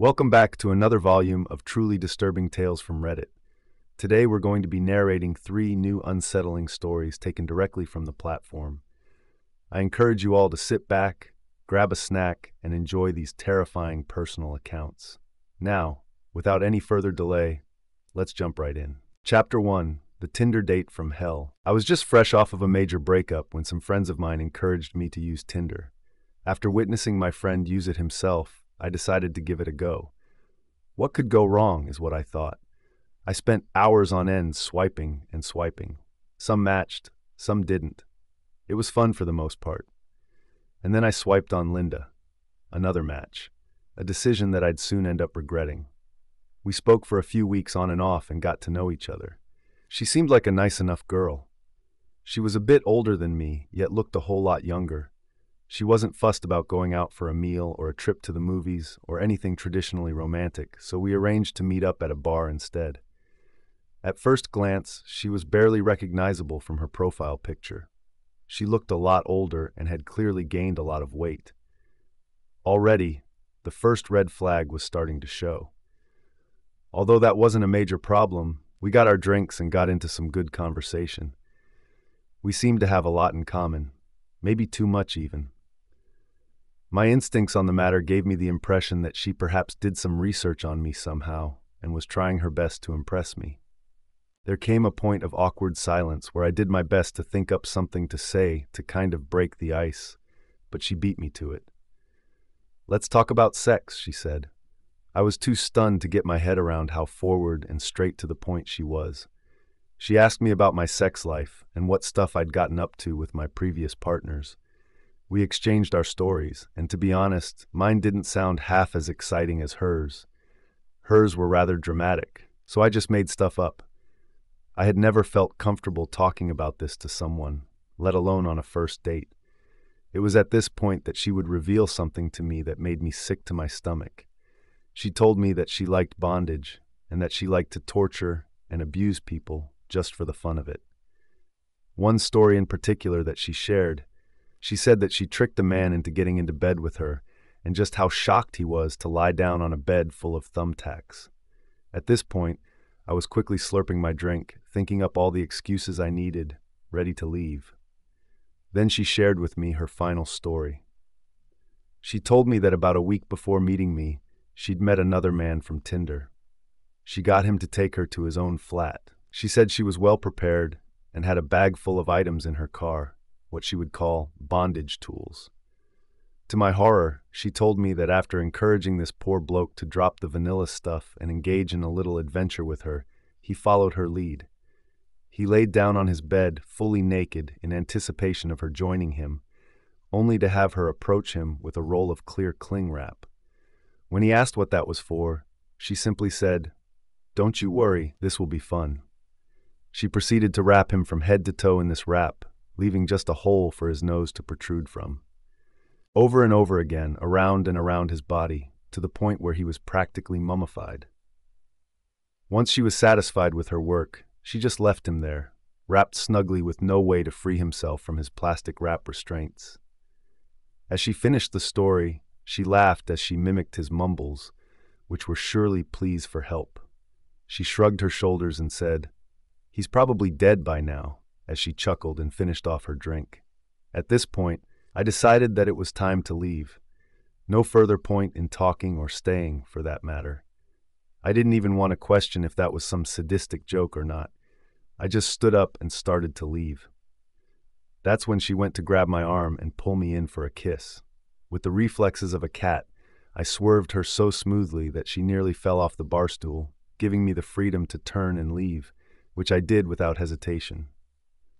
Welcome back to another volume of truly disturbing tales from Reddit. Today we're going to be narrating three new unsettling stories taken directly from the platform. I encourage you all to sit back, grab a snack, and enjoy these terrifying personal accounts. Now, without any further delay, let's jump right in. Chapter 1 The Tinder Date from Hell. I was just fresh off of a major breakup when some friends of mine encouraged me to use Tinder. After witnessing my friend use it himself, I decided to give it a go. What could go wrong, is what I thought. I spent hours on end swiping and swiping. Some matched, some didn't. It was fun for the most part. And then I swiped on Linda. Another match. A decision that I'd soon end up regretting. We spoke for a few weeks on and off and got to know each other. She seemed like a nice enough girl. She was a bit older than me, yet looked a whole lot younger. She wasn't fussed about going out for a meal or a trip to the movies or anything traditionally romantic, so we arranged to meet up at a bar instead. At first glance, she was barely recognizable from her profile picture. She looked a lot older and had clearly gained a lot of weight. Already, the first red flag was starting to show. Although that wasn't a major problem, we got our drinks and got into some good conversation. We seemed to have a lot in common, maybe too much even. My instincts on the matter gave me the impression that she perhaps did some research on me somehow and was trying her best to impress me. There came a point of awkward silence where I did my best to think up something to say to kind of break the ice, but she beat me to it. Let's talk about sex, she said. I was too stunned to get my head around how forward and straight to the point she was. She asked me about my sex life and what stuff I'd gotten up to with my previous partners. We exchanged our stories, and to be honest, mine didn't sound half as exciting as hers. Hers were rather dramatic, so I just made stuff up. I had never felt comfortable talking about this to someone, let alone on a first date. It was at this point that she would reveal something to me that made me sick to my stomach. She told me that she liked bondage and that she liked to torture and abuse people just for the fun of it. One story in particular that she shared she said that she tricked a man into getting into bed with her, and just how shocked he was to lie down on a bed full of thumbtacks. At this point, I was quickly slurping my drink, thinking up all the excuses I needed, ready to leave. Then she shared with me her final story. She told me that about a week before meeting me, she'd met another man from Tinder. She got him to take her to his own flat. She said she was well prepared and had a bag full of items in her car what she would call bondage tools. To my horror, she told me that after encouraging this poor bloke to drop the vanilla stuff and engage in a little adventure with her, he followed her lead. He laid down on his bed, fully naked, in anticipation of her joining him, only to have her approach him with a roll of clear cling wrap. When he asked what that was for, she simply said, Don't you worry, this will be fun. She proceeded to wrap him from head to toe in this wrap, leaving just a hole for his nose to protrude from. Over and over again, around and around his body, to the point where he was practically mummified. Once she was satisfied with her work, she just left him there, wrapped snugly with no way to free himself from his plastic wrap restraints. As she finished the story, she laughed as she mimicked his mumbles, which were surely pleas for help. She shrugged her shoulders and said, He's probably dead by now, as she chuckled and finished off her drink. At this point, I decided that it was time to leave. No further point in talking or staying, for that matter. I didn't even want to question if that was some sadistic joke or not. I just stood up and started to leave. That's when she went to grab my arm and pull me in for a kiss. With the reflexes of a cat, I swerved her so smoothly that she nearly fell off the bar stool, giving me the freedom to turn and leave, which I did without hesitation.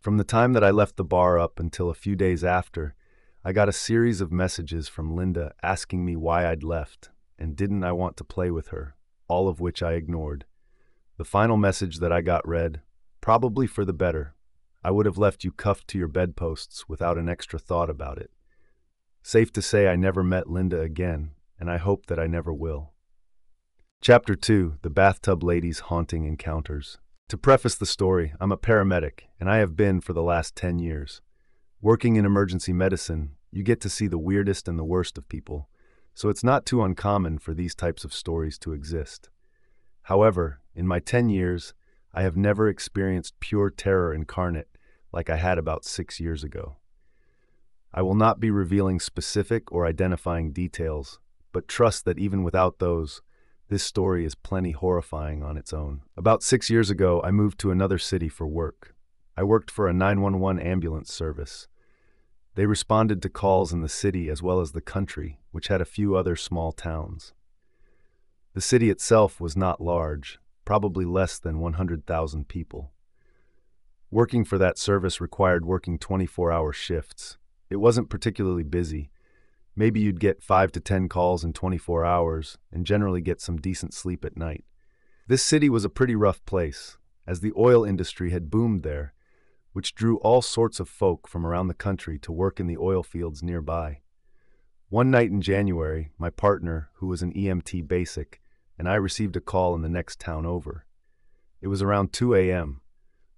From the time that I left the bar up until a few days after, I got a series of messages from Linda asking me why I'd left and didn't I want to play with her, all of which I ignored. The final message that I got read, probably for the better. I would have left you cuffed to your bedposts without an extra thought about it. Safe to say I never met Linda again, and I hope that I never will. Chapter 2 The Bathtub Lady's Haunting Encounters to preface the story, I'm a paramedic, and I have been for the last 10 years. Working in emergency medicine, you get to see the weirdest and the worst of people, so it's not too uncommon for these types of stories to exist. However, in my 10 years, I have never experienced pure terror incarnate like I had about six years ago. I will not be revealing specific or identifying details, but trust that even without those, this story is plenty horrifying on its own. About six years ago, I moved to another city for work. I worked for a 911 ambulance service. They responded to calls in the city as well as the country, which had a few other small towns. The city itself was not large, probably less than 100,000 people. Working for that service required working 24 hour shifts. It wasn't particularly busy, Maybe you'd get 5 to 10 calls in 24 hours and generally get some decent sleep at night. This city was a pretty rough place, as the oil industry had boomed there, which drew all sorts of folk from around the country to work in the oil fields nearby. One night in January, my partner, who was an EMT basic, and I received a call in the next town over. It was around 2 a.m.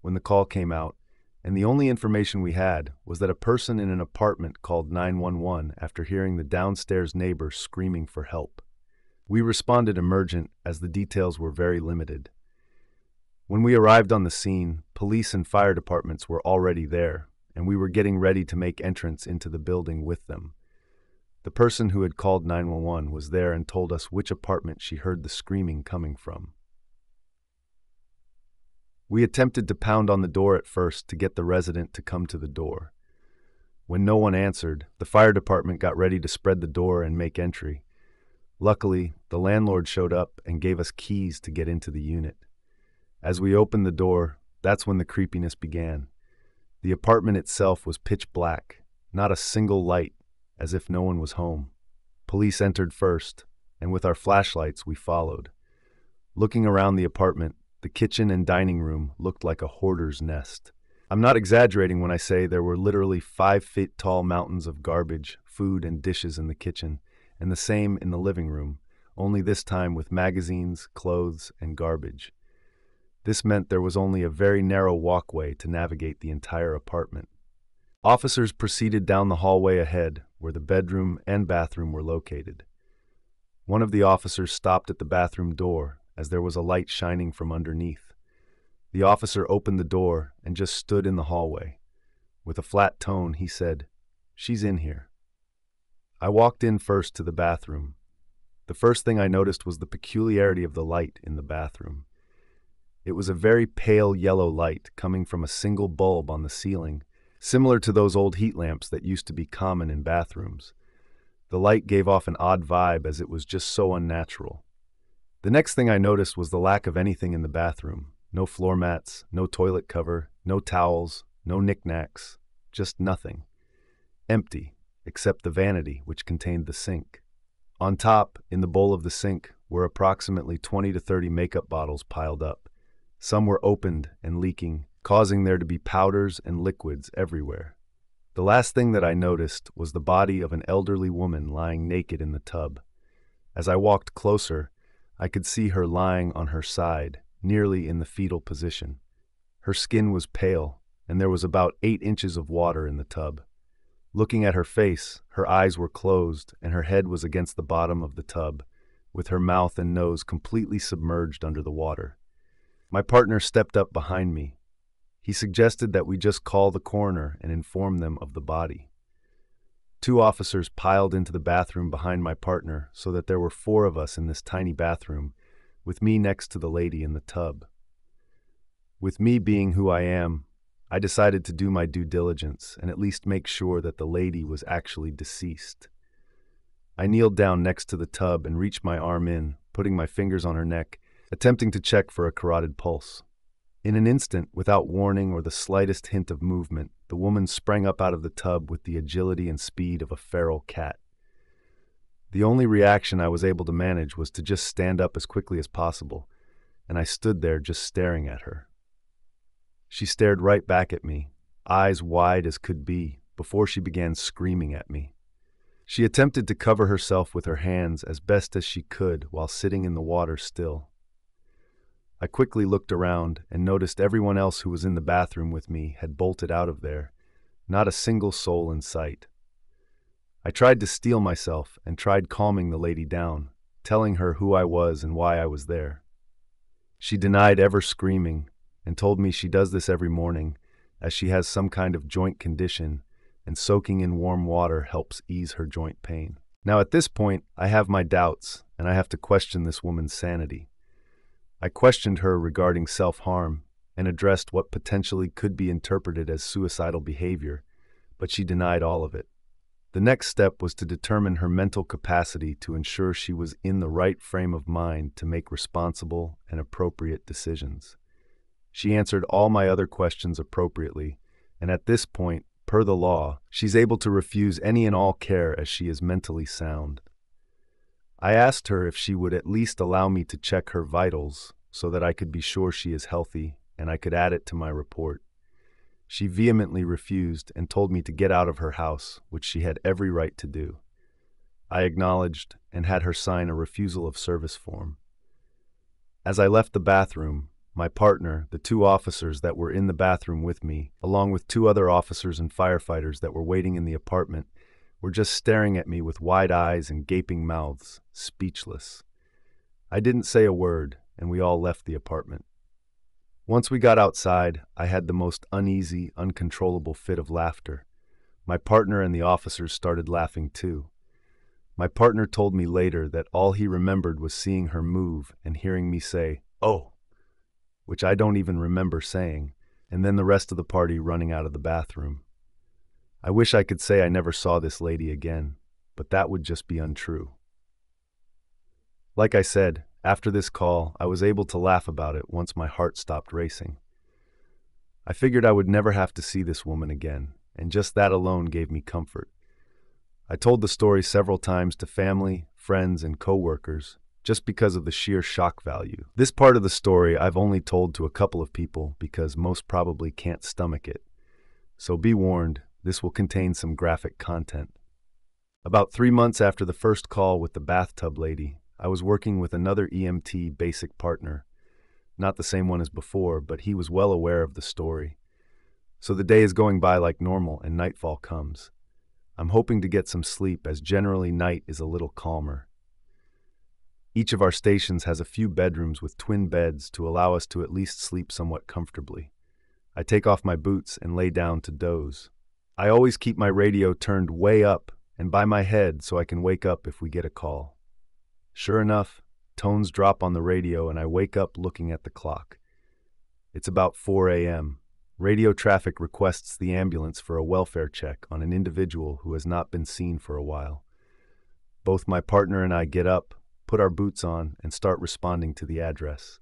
When the call came out, and the only information we had was that a person in an apartment called 911 after hearing the downstairs neighbor screaming for help. We responded emergent as the details were very limited. When we arrived on the scene, police and fire departments were already there, and we were getting ready to make entrance into the building with them. The person who had called 911 was there and told us which apartment she heard the screaming coming from. We attempted to pound on the door at first to get the resident to come to the door. When no one answered, the fire department got ready to spread the door and make entry. Luckily, the landlord showed up and gave us keys to get into the unit. As we opened the door, that's when the creepiness began. The apartment itself was pitch black, not a single light, as if no one was home. Police entered first, and with our flashlights, we followed. Looking around the apartment, the kitchen and dining room looked like a hoarder's nest. I'm not exaggerating when I say there were literally five feet tall mountains of garbage, food, and dishes in the kitchen, and the same in the living room, only this time with magazines, clothes, and garbage. This meant there was only a very narrow walkway to navigate the entire apartment. Officers proceeded down the hallway ahead, where the bedroom and bathroom were located. One of the officers stopped at the bathroom door as there was a light shining from underneath. The officer opened the door and just stood in the hallway. With a flat tone, he said, She's in here. I walked in first to the bathroom. The first thing I noticed was the peculiarity of the light in the bathroom. It was a very pale yellow light coming from a single bulb on the ceiling, similar to those old heat lamps that used to be common in bathrooms. The light gave off an odd vibe as it was just so unnatural. The next thing I noticed was the lack of anything in the bathroom. No floor mats, no toilet cover, no towels, no knickknacks, just nothing. Empty, except the vanity which contained the sink. On top, in the bowl of the sink, were approximately 20 to 30 makeup bottles piled up. Some were opened and leaking, causing there to be powders and liquids everywhere. The last thing that I noticed was the body of an elderly woman lying naked in the tub. As I walked closer, I could see her lying on her side, nearly in the fetal position. Her skin was pale, and there was about eight inches of water in the tub. Looking at her face, her eyes were closed and her head was against the bottom of the tub, with her mouth and nose completely submerged under the water. My partner stepped up behind me. He suggested that we just call the coroner and inform them of the body. Two officers piled into the bathroom behind my partner so that there were four of us in this tiny bathroom, with me next to the lady in the tub. With me being who I am, I decided to do my due diligence and at least make sure that the lady was actually deceased. I kneeled down next to the tub and reached my arm in, putting my fingers on her neck, attempting to check for a carotid pulse. In an instant, without warning or the slightest hint of movement, the woman sprang up out of the tub with the agility and speed of a feral cat. The only reaction I was able to manage was to just stand up as quickly as possible, and I stood there just staring at her. She stared right back at me, eyes wide as could be, before she began screaming at me. She attempted to cover herself with her hands as best as she could while sitting in the water still. I quickly looked around and noticed everyone else who was in the bathroom with me had bolted out of there, not a single soul in sight. I tried to steel myself and tried calming the lady down, telling her who I was and why I was there. She denied ever screaming and told me she does this every morning as she has some kind of joint condition and soaking in warm water helps ease her joint pain. Now, at this point, I have my doubts and I have to question this woman's sanity. I questioned her regarding self harm and addressed what potentially could be interpreted as suicidal behavior, but she denied all of it. The next step was to determine her mental capacity to ensure she was in the right frame of mind to make responsible and appropriate decisions. She answered all my other questions appropriately, and at this point, per the law, she's able to refuse any and all care as she is mentally sound. I asked her if she would at least allow me to check her vitals so that I could be sure she is healthy and I could add it to my report. She vehemently refused and told me to get out of her house, which she had every right to do. I acknowledged and had her sign a refusal of service form. As I left the bathroom, my partner, the two officers that were in the bathroom with me, along with two other officers and firefighters that were waiting in the apartment, were just staring at me with wide eyes and gaping mouths, speechless. I didn't say a word, and we all left the apartment. Once we got outside, I had the most uneasy, uncontrollable fit of laughter. My partner and the officers started laughing too. My partner told me later that all he remembered was seeing her move and hearing me say, Oh, which I don't even remember saying, and then the rest of the party running out of the bathroom. I wish I could say I never saw this lady again, but that would just be untrue. Like I said, after this call, I was able to laugh about it once my heart stopped racing. I figured I would never have to see this woman again, and just that alone gave me comfort. I told the story several times to family, friends, and coworkers just because of the sheer shock value. This part of the story I've only told to a couple of people because most probably can't stomach it. So be warned, this will contain some graphic content. About three months after the first call with the bathtub lady, I was working with another EMT basic partner. Not the same one as before, but he was well aware of the story. So the day is going by like normal and nightfall comes. I'm hoping to get some sleep as generally night is a little calmer. Each of our stations has a few bedrooms with twin beds to allow us to at least sleep somewhat comfortably. I take off my boots and lay down to doze. I always keep my radio turned way up and by my head so I can wake up if we get a call. Sure enough, tones drop on the radio and I wake up looking at the clock. It's about 4 a.m. Radio traffic requests the ambulance for a welfare check on an individual who has not been seen for a while. Both my partner and I get up, put our boots on, and start responding to the address.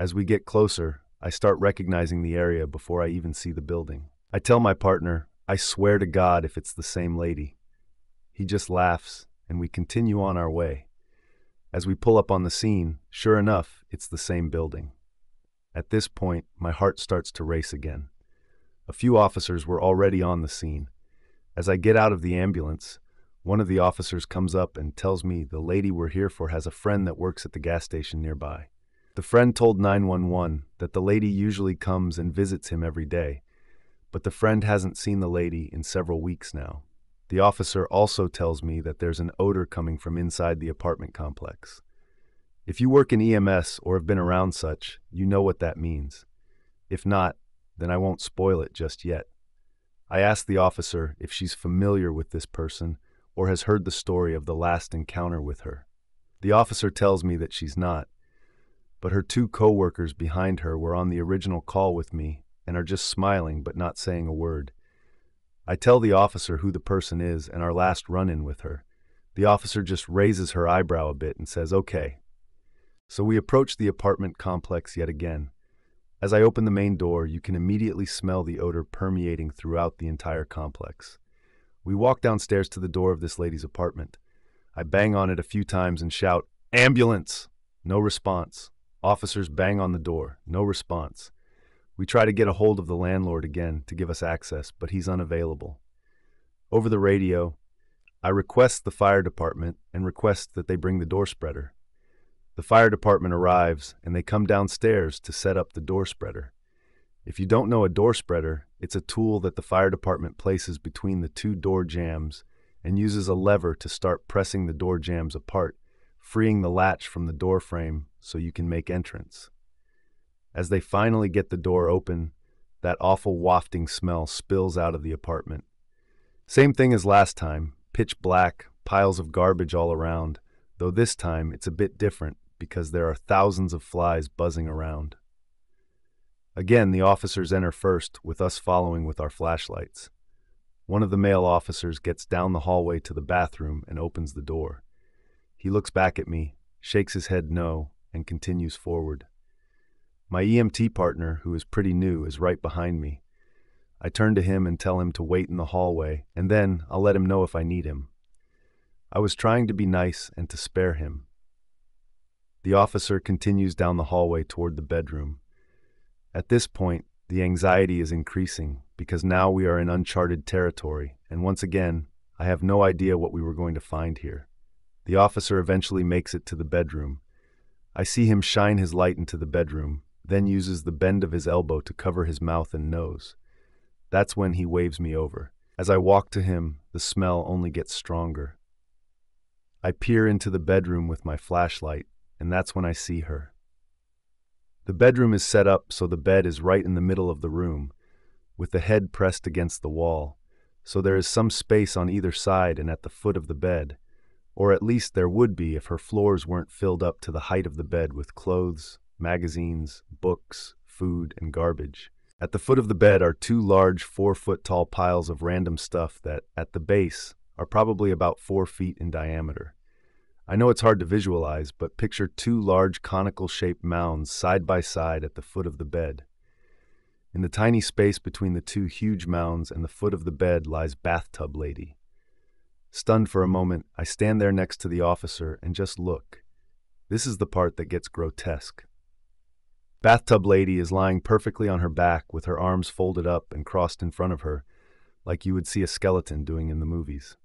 As we get closer, I start recognizing the area before I even see the building. I tell my partner, I swear to God if it's the same lady. He just laughs, and we continue on our way. As we pull up on the scene, sure enough, it's the same building. At this point, my heart starts to race again. A few officers were already on the scene. As I get out of the ambulance, one of the officers comes up and tells me the lady we're here for has a friend that works at the gas station nearby. The friend told 911 that the lady usually comes and visits him every day, but the friend hasn't seen the lady in several weeks now. The officer also tells me that there's an odor coming from inside the apartment complex. If you work in EMS or have been around such, you know what that means. If not, then I won't spoil it just yet. I ask the officer if she's familiar with this person or has heard the story of the last encounter with her. The officer tells me that she's not, but her two co-workers behind her were on the original call with me and are just smiling but not saying a word. I tell the officer who the person is and our last run in with her. The officer just raises her eyebrow a bit and says, okay. So we approach the apartment complex yet again. As I open the main door, you can immediately smell the odor permeating throughout the entire complex. We walk downstairs to the door of this lady's apartment. I bang on it a few times and shout, Ambulance! No response. Officers bang on the door. No response. We try to get a hold of the landlord again to give us access, but he's unavailable. Over the radio, I request the fire department and request that they bring the door spreader. The fire department arrives and they come downstairs to set up the door spreader. If you don't know a door spreader, it's a tool that the fire department places between the two door jambs and uses a lever to start pressing the door jambs apart, freeing the latch from the door frame so you can make entrance. As they finally get the door open, that awful wafting smell spills out of the apartment. Same thing as last time pitch black, piles of garbage all around, though this time it's a bit different because there are thousands of flies buzzing around. Again, the officers enter first, with us following with our flashlights. One of the male officers gets down the hallway to the bathroom and opens the door. He looks back at me, shakes his head no, and continues forward. My EMT partner, who is pretty new, is right behind me. I turn to him and tell him to wait in the hallway, and then I'll let him know if I need him. I was trying to be nice and to spare him. The officer continues down the hallway toward the bedroom. At this point, the anxiety is increasing because now we are in uncharted territory, and once again, I have no idea what we were going to find here. The officer eventually makes it to the bedroom. I see him shine his light into the bedroom, then uses the bend of his elbow to cover his mouth and nose. That's when he waves me over. As I walk to him, the smell only gets stronger. I peer into the bedroom with my flashlight, and that's when I see her. The bedroom is set up so the bed is right in the middle of the room, with the head pressed against the wall, so there is some space on either side and at the foot of the bed, or at least there would be if her floors weren't filled up to the height of the bed with clothes, magazines, books, food, and garbage. At the foot of the bed are two large, four foot tall piles of random stuff that, at the base, are probably about four feet in diameter. I know it's hard to visualize, but picture two large conical shaped mounds side by side at the foot of the bed. In the tiny space between the two huge mounds and the foot of the bed lies Bathtub Lady. Stunned for a moment, I stand there next to the officer and just look. This is the part that gets grotesque. Bathtub Lady is lying perfectly on her back with her arms folded up and crossed in front of her, like you would see a skeleton doing in the movies.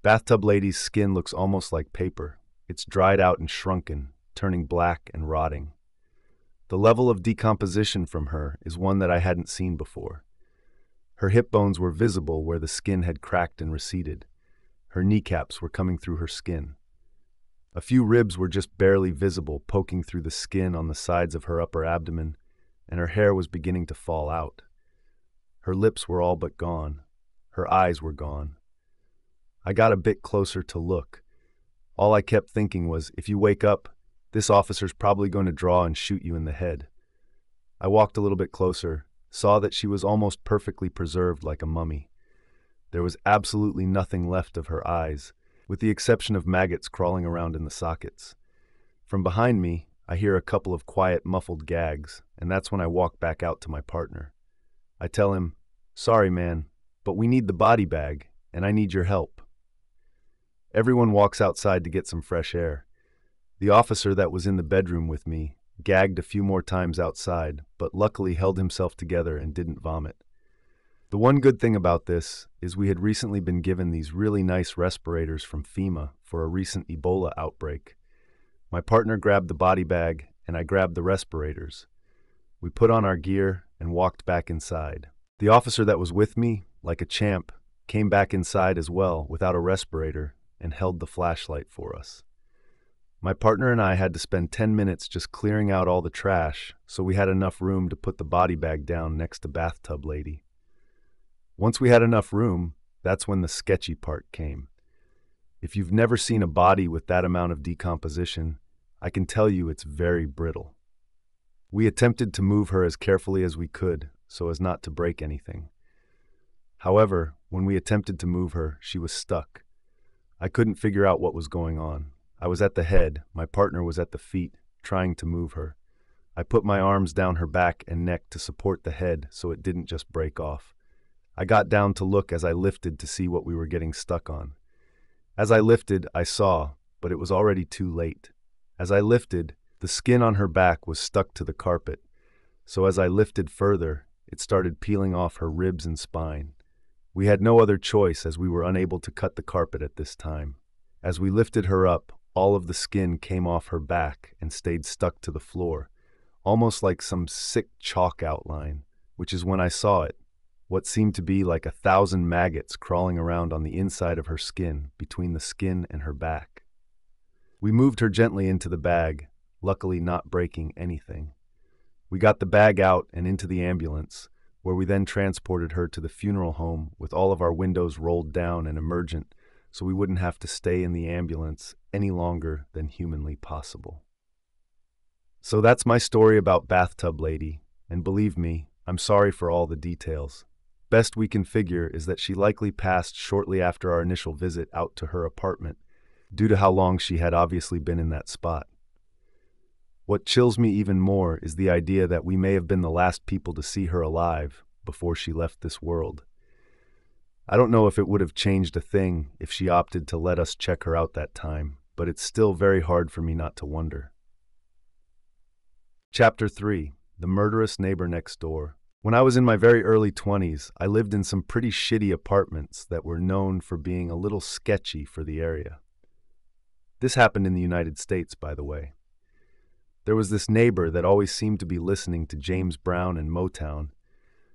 Bathtub Lady's skin looks almost like paper. It's dried out and shrunken, turning black and rotting. The level of decomposition from her is one that I hadn't seen before. Her hip bones were visible where the skin had cracked and receded. Her kneecaps were coming through her skin. A few ribs were just barely visible, poking through the skin on the sides of her upper abdomen, and her hair was beginning to fall out. Her lips were all but gone. Her eyes were gone. I got a bit closer to look. All I kept thinking was, if you wake up, this officer's probably going to draw and shoot you in the head. I walked a little bit closer, saw that she was almost perfectly preserved like a mummy. There was absolutely nothing left of her eyes, with the exception of maggots crawling around in the sockets. From behind me, I hear a couple of quiet, muffled gags, and that's when I walk back out to my partner. I tell him, Sorry, man, but we need the body bag, and I need your help. Everyone walks outside to get some fresh air. The officer that was in the bedroom with me gagged a few more times outside, but luckily held himself together and didn't vomit. The one good thing about this is we had recently been given these really nice respirators from FEMA for a recent Ebola outbreak. My partner grabbed the body bag, and I grabbed the respirators. We put on our gear and walked back inside. The officer that was with me, like a champ, came back inside as well without a respirator and held the flashlight for us. My partner and I had to spend 10 minutes just clearing out all the trash so we had enough room to put the body bag down next to Bathtub Lady. Once we had enough room, that's when the sketchy part came. If you've never seen a body with that amount of decomposition, I can tell you it's very brittle. We attempted to move her as carefully as we could so as not to break anything. However, when we attempted to move her, she was stuck. I couldn't figure out what was going on. I was at the head, my partner was at the feet, trying to move her. I put my arms down her back and neck to support the head so it didn't just break off. I got down to look as I lifted to see what we were getting stuck on. As I lifted, I saw, but it was already too late. As I lifted, the skin on her back was stuck to the carpet, so as I lifted further, it started peeling off her ribs and spine. We had no other choice as we were unable to cut the carpet at this time. As we lifted her up, all of the skin came off her back and stayed stuck to the floor, almost like some sick chalk outline, which is when I saw it what seemed to be like a thousand maggots crawling around on the inside of her skin, between the skin and her back. We moved her gently into the bag, luckily not breaking anything. We got the bag out and into the ambulance, where we then transported her to the funeral home with all of our windows rolled down and emergent so we wouldn't have to stay in the ambulance any longer than humanly possible. So that's my story about Bathtub Lady, and believe me, I'm sorry for all the details. Best we can figure is that she likely passed shortly after our initial visit out to her apartment, due to how long she had obviously been in that spot. What chills me even more is the idea that we may have been the last people to see her alive before she left this world. I don't know if it would have changed a thing if she opted to let us check her out that time, but it's still very hard for me not to wonder. Chapter 3 The Murderous Neighbor Next Door. When I was in my very early 20s, I lived in some pretty shitty apartments that were known for being a little sketchy for the area. This happened in the United States, by the way. There was this neighbor that always seemed to be listening to James Brown and Motown,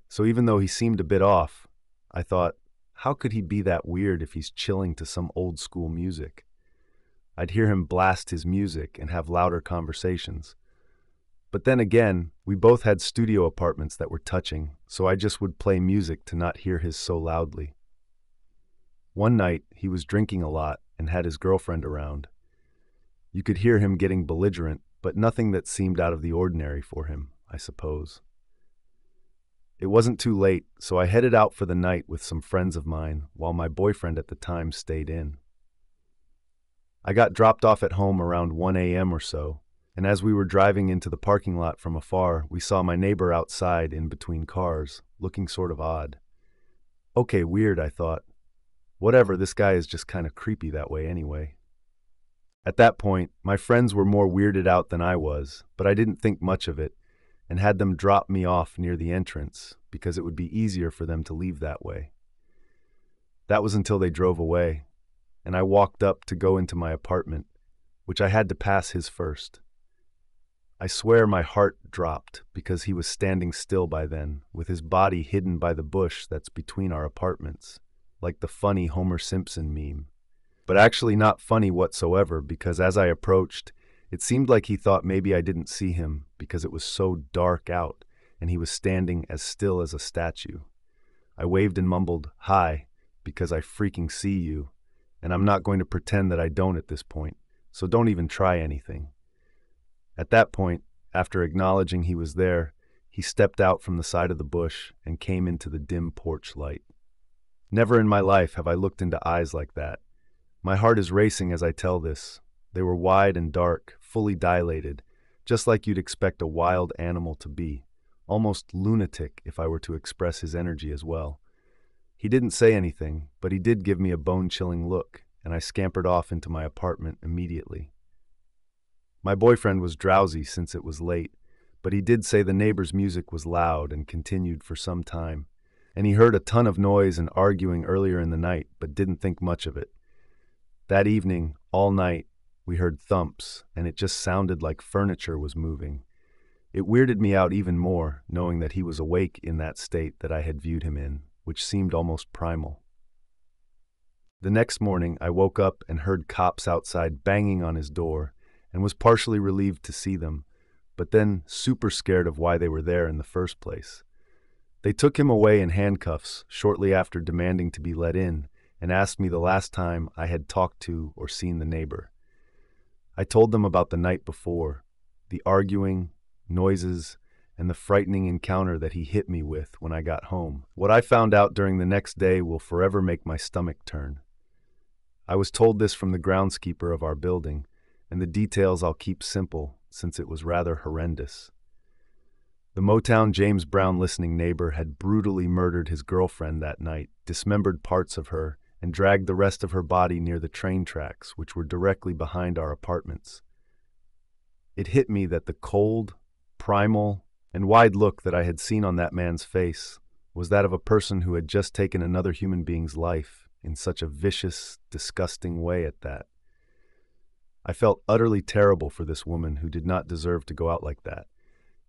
so even though he seemed a bit off, I thought, how could he be that weird if he's chilling to some old school music? I'd hear him blast his music and have louder conversations. But then again, we both had studio apartments that were touching, so I just would play music to not hear his so loudly. One night, he was drinking a lot and had his girlfriend around. You could hear him getting belligerent but nothing that seemed out of the ordinary for him, I suppose. It wasn't too late, so I headed out for the night with some friends of mine, while my boyfriend at the time stayed in. I got dropped off at home around 1 a.m. or so, and as we were driving into the parking lot from afar, we saw my neighbor outside in between cars, looking sort of odd. Okay, weird, I thought. Whatever, this guy is just kind of creepy that way anyway. At that point, my friends were more weirded out than I was, but I didn't think much of it and had them drop me off near the entrance because it would be easier for them to leave that way. That was until they drove away, and I walked up to go into my apartment, which I had to pass his first. I swear my heart dropped because he was standing still by then, with his body hidden by the bush that's between our apartments, like the funny Homer Simpson meme but actually not funny whatsoever because as I approached, it seemed like he thought maybe I didn't see him because it was so dark out and he was standing as still as a statue. I waved and mumbled, Hi, because I freaking see you, and I'm not going to pretend that I don't at this point, so don't even try anything. At that point, after acknowledging he was there, he stepped out from the side of the bush and came into the dim porch light. Never in my life have I looked into eyes like that, my heart is racing as I tell this. They were wide and dark, fully dilated, just like you'd expect a wild animal to be, almost lunatic if I were to express his energy as well. He didn't say anything, but he did give me a bone chilling look, and I scampered off into my apartment immediately. My boyfriend was drowsy since it was late, but he did say the neighbor's music was loud and continued for some time, and he heard a ton of noise and arguing earlier in the night, but didn't think much of it. That evening, all night, we heard thumps, and it just sounded like furniture was moving. It weirded me out even more, knowing that he was awake in that state that I had viewed him in, which seemed almost primal. The next morning, I woke up and heard cops outside banging on his door, and was partially relieved to see them, but then super scared of why they were there in the first place. They took him away in handcuffs shortly after demanding to be let in, and asked me the last time I had talked to or seen the neighbor. I told them about the night before, the arguing, noises, and the frightening encounter that he hit me with when I got home. What I found out during the next day will forever make my stomach turn. I was told this from the groundskeeper of our building, and the details I'll keep simple since it was rather horrendous. The Motown James Brown listening neighbor had brutally murdered his girlfriend that night, dismembered parts of her, and dragged the rest of her body near the train tracks, which were directly behind our apartments. It hit me that the cold, primal, and wide look that I had seen on that man's face was that of a person who had just taken another human being's life in such a vicious, disgusting way at that. I felt utterly terrible for this woman who did not deserve to go out like that.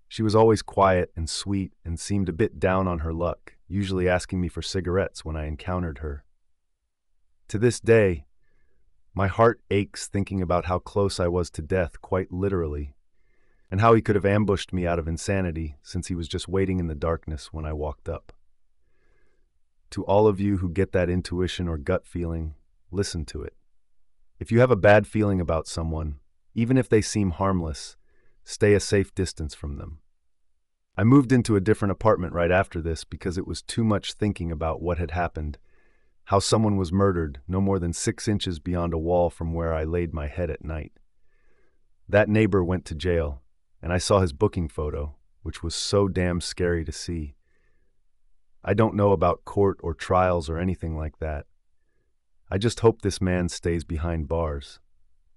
She was always quiet and sweet and seemed a bit down on her luck, usually asking me for cigarettes when I encountered her. To this day, my heart aches thinking about how close I was to death, quite literally, and how he could have ambushed me out of insanity since he was just waiting in the darkness when I walked up. To all of you who get that intuition or gut feeling, listen to it. If you have a bad feeling about someone, even if they seem harmless, stay a safe distance from them. I moved into a different apartment right after this because it was too much thinking about what had happened, how someone was murdered no more than six inches beyond a wall from where I laid my head at night. That neighbor went to jail, and I saw his booking photo, which was so damn scary to see. I don't know about court or trials or anything like that. I just hope this man stays behind bars,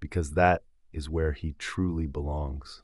because that is where he truly belongs.